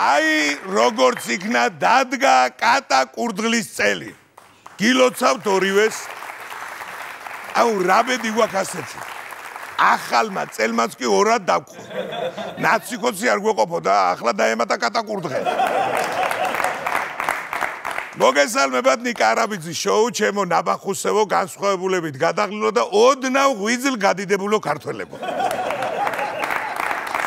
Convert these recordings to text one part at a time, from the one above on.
აი როგორც იქნა დადგა კატა კურდღლის წელი. გილოცავთ ორივეს. აუ რაბედი გვაქვს ასეთი ახალმა წელმაც კი ორად დაგხო ნაციკოცი არ გვეყოფოდა ახლა დაემატა კატა კურდღე. მოგესალმებათ ნიკა არაბიძის შოუ ჩემო ნაბახუსევო განსხვავებულებით გადაღლილო და ოდნავ ღვიძლ გადიდებულო ქართველებო.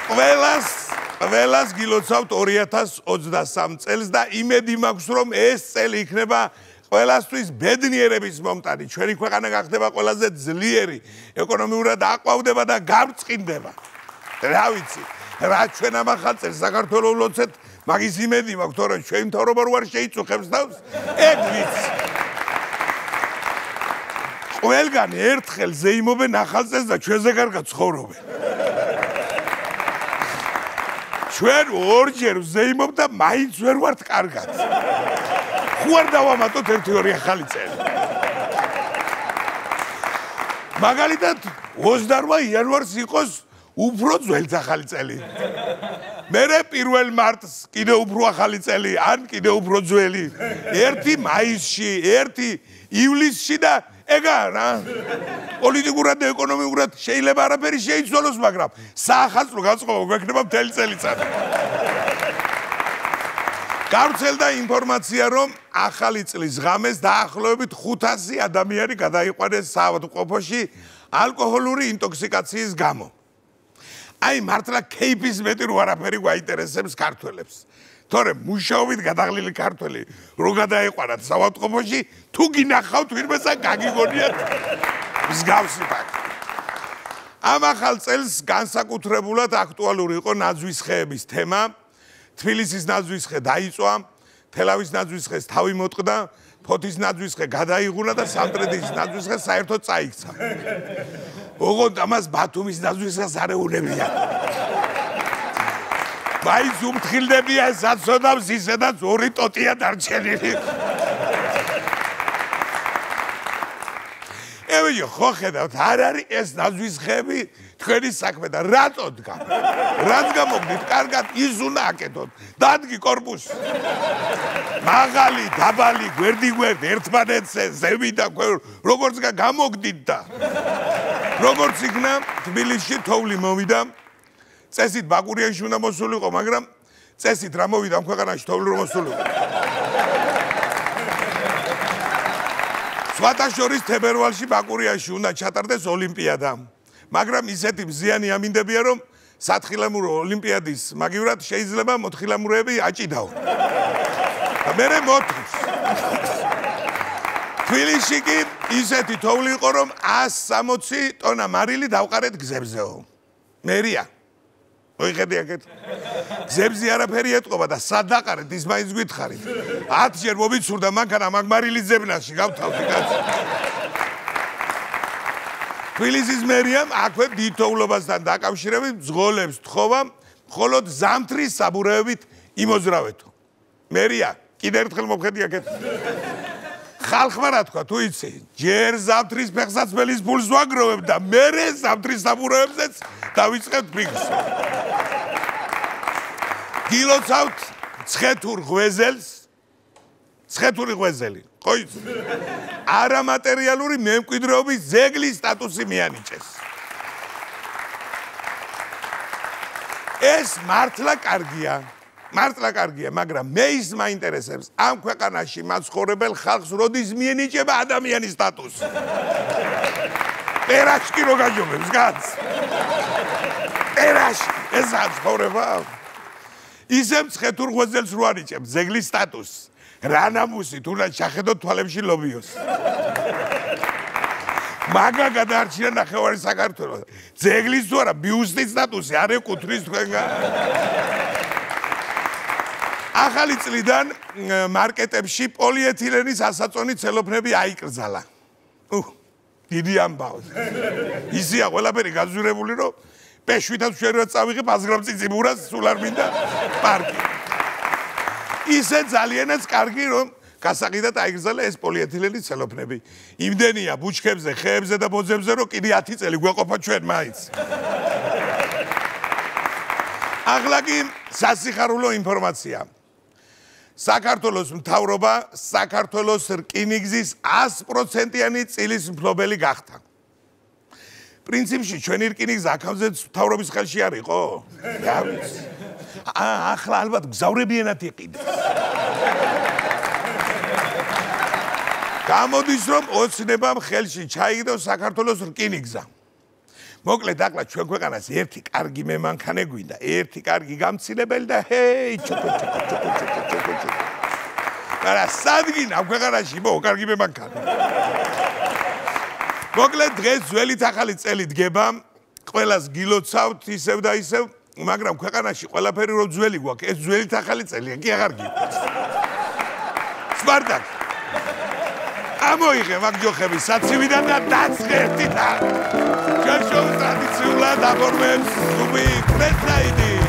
ყველას ყველას გილოცავთ 2023 წელს და იმედი მაქვს რომ ეს წელი იქნება ყველასთვის ბედნიერების მომტანი. ჩვენი ქვეყანა გახდება ყველაზე ძლიერი ეკონომიურად აყვავდება და გამწყინდება. რა ვიცი რა ჩვენ ამ ახალ წელს საქართველოს ლოცეთ მაგის იმედი მაქვს თორემ ჩვენ მთავრობა როარ შეიწუხებს თავს? ეგ ვიცი. ყველგან ერთხელ ზეიმობენ ახალ წელს და ჩვენზე კარგად ცხოვრობენ ჩვენ ორჯერ ზეიმობ და მაინც ვერ ვართ კარგად. ხო არ დავამატოთ ერთი ორი ახალი წელი. მაგალითად 28 იანვარს იყოს უფრო ძველთახალი წელი. მერე 1 მარტს კიდე უფრო ახალი წელი, ან კიდე უფრო ძველი. 1 მაისში, 1 ივლისში და ეგა რა. პოლიტიკურად და ეკონომიკურად შეიძლება არაფერი შეიცვალოს, მაგრამ საახალწლო განწყობა გვექნება მთელი წელიწადი. გავრცელდა ინფორმაცია, რომ ახალი წლის ღამეს დაახლოებით 500 ადამიანი გადაიყვანეს საავადმყოფოში ალკოჰოლური ინტოქსიკაციის გამო. აი მართლა кейპის მეტი რო არაფერი გვაინტერესებს ქართველებს. თორე მუშაობით გადაღლილი ქართველი რო გადაეყარათ საავადმყოფოში, თუ გინახავთ ვირმესა გაგიგონიათ მსგავსი ფაქტი. ამ ახალ წელს განსაკუთრებულად აქტუალური იყო ნაძვის ხეების თემა. თბილისის ნაძვის ხე დაიწვა, თელავის ნაძვის ხეს თავი მოტყდა, ფოთის ნაძვის ხე გადაიღუნა და სამტრედიის ნაძვის ხე საერთოდ წაიქცა. ოღონდ ამას ბათუმის დაზვისას არეულებია. მაინც უმთხილდებია საცოდავს ისედაც ორი ტოტია დარჩენილი. ევიო ხო ხედავთ არ არის ეს ნაზვის ხები თქვენი საქმე და რატო დგა რაც გამოგდით კარგად ის უნდა აკეთოთ დადგი корпуსი მაღალი დაბალი გვერდიგვერდ ერთმანეთზე ზევი და გვერდ როგორც გამოგდით და როგორც იქნა თბილისში თოვლი მოვიდა. წესით ბაკურიაში უნდა მოსულიყო მაგრამ წესით რა მოვიდა ამ ქვეყანაში თოვლი რომ მოსულიყო? სვატაშორის თებერვალში ბაკურიაში უნდა ჩატარდეს ოლიმპიადა. მაგრამ ისეთი მზიანი ამინდებია რომ სათხილამურო ოლიმპიადის მაგივრად შეიძლება მოთხილამურეები აჭიდაო. მე მე მოთხის თბილისში კი ისეთი თოვლი იყო რომ 160 ტონა მარილი დავყარეთ გზებზეო. მერია. მოიხედი აქეთ. გზებზე არაფერი ეთყობა და სად დაყარეთ ის მაინც გითხარით. 10 ჯერ მომიცურდა მანქანა მაგ მარილი ზებნაში გავთავდი კაცი. თბილისის მერიამ აქვე დითოვლობასთან დაკავშირებით ძღოლებს თხოვა მხოლოდ ზამთრის საბურეებით იმოძრავეთო. მერია კიდე ერთხელ მომხედი აქეთ. ხალხმა რა თქვა თუ იცი ჯერ ზამთრის ფეხსაცმელის ფულს ვაგროვებ და მე ზამთრის საბუროებზეც დავიწყებ ფიქს. გილოცავთ ცხეთურ ღვეზელს. ცხეთური ღვეზელი ხო იცი? არამატერიალური მემკვიდრეობის ზეგლის სტატუსი მიანიჭეს. ეს მართლა კარგია მართლა კარგია, მაგრამ მე ის მაინტერესებს, ამ ქვეყანაში მაცხოვრებელ ხალხს როდის მიენიჭება ადამიანის სტატუსი? პერაშკი რო გაჯობებს, გაც? პერაშკი, ეს აცხოვრება? ისე მცხეთურ ღვეძელს რო არიჭებს, ზეგლის სტატუსი. რანამუსი თუნდაც შეხედო თვალებში ლობიოს. მაგა გადაარჩინა ნახევარი საქართველოს. ზეგლის თუ არა, ბიუსტის სტატუსი არ ეკუთვნის თქვენგან. ახალი წლიდან მარკეტებში პოლიეთილენის ასაწონი ცელოფნები აიკრძალა. უ დიდი ამბავი. ისია ყველაფერი გაზურებული რომ პეშვითაც შეიძლება წავიღებ აზრამწიწიბურას სულ არ მინდა პარკი. ისე ძალიანაც კარგი რომ გასაყიდად აიგრძალა ეს პოლიეთილენის ცელოფნები. იმდენია ბუჩქებზე, ხეებზე და ბოძებზე რომ კიდე 10 წელი გვეყოფა ჩვენ მაინც. ახლა კი სასიხარულო ინფორმაცია. საქართველოს მთავრობა საქართველოს რკინიგზის 100%-იანი წილის მფლობელი გახდა. პრინციპში ჩვენი რკინიგზა აქამდე მთავრობის ხელში არ იყო? რა ვიცი. აა ახლა ალბათ გზავრებიანად იყიდა. გამოდის რომ ოცნებამ ხელში ჩაიგდო საქართველოს რკინიგზა. მოკლედ აკლა ჩვენ ქვეყანას ერთი კარგი მემანქანე გვინდა, ერთი კარგი გამცილებელი და ჰეი ჩოკო ჩოკო ჩოკო ჩოკო. არა სადგინა ქვეყანაში მო კარგი მემანქანე. მოკლედ დღეს ძველი ახალი წელი დგება, ყველას გილოცავთ ისევ და ისევ, მაგრამ ქვეყანაში ყველაფერი რო ძველი გვაქვს, ეს ძველი ახალი წელია, კი აღარ გიყვარს. სპარტაკ ამოიღე მაგჯოხები საცივიდან და დაწყე ერთი და ჩვენ შოუ ტრადიციულად აფორმებს სუმი პრესაიდი